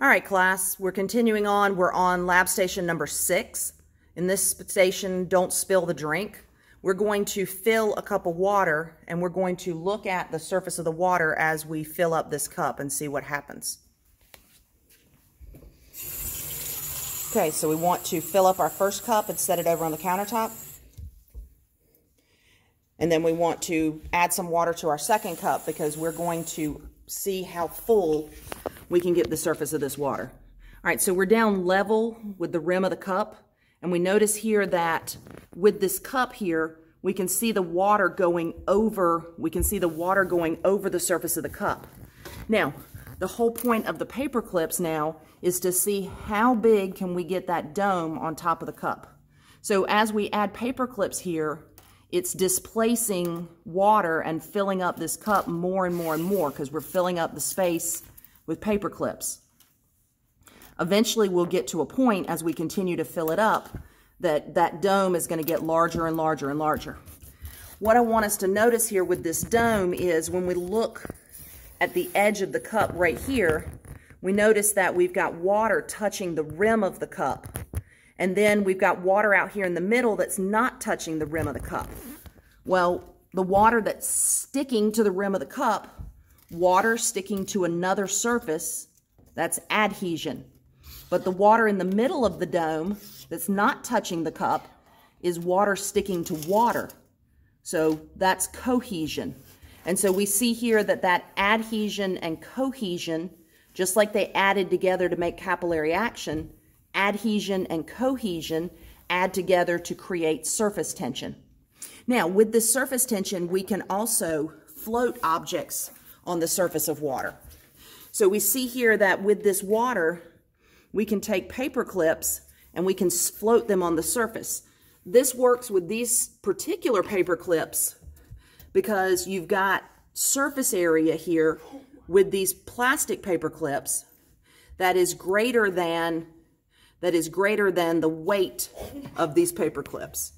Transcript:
All right, class, we're continuing on. We're on lab station number six. In this station, don't spill the drink. We're going to fill a cup of water and we're going to look at the surface of the water as we fill up this cup and see what happens. Okay, so we want to fill up our first cup and set it over on the countertop. And then we want to add some water to our second cup because we're going to see how full we can get the surface of this water. All right, so we're down level with the rim of the cup. And we notice here that with this cup here, we can see the water going over, we can see the water going over the surface of the cup. Now, the whole point of the paper clips now is to see how big can we get that dome on top of the cup. So as we add paper clips here, it's displacing water and filling up this cup more and more and more because we're filling up the space with paper clips. Eventually we'll get to a point as we continue to fill it up that that dome is going to get larger and larger and larger. What I want us to notice here with this dome is when we look at the edge of the cup right here, we notice that we've got water touching the rim of the cup. And then we've got water out here in the middle that's not touching the rim of the cup. Well, the water that's sticking to the rim of the cup, water sticking to another surface, that's adhesion. But the water in the middle of the dome that's not touching the cup is water sticking to water. So that's cohesion. And so we see here that that adhesion and cohesion, just like they added together to make capillary action, adhesion and cohesion add together to create surface tension. Now, with this surface tension, we can also float objects on the surface of water. So we see here that with this water, we can take paper clips and we can float them on the surface. This works with these particular paper clips because you've got surface area here with these plastic paper clips that is greater than that is greater than the weight of these paper clips.